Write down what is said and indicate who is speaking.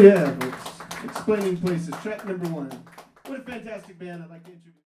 Speaker 1: Oh, yeah, folks. Explaining Places, track number one. What a fantastic band. I'd like to introduce.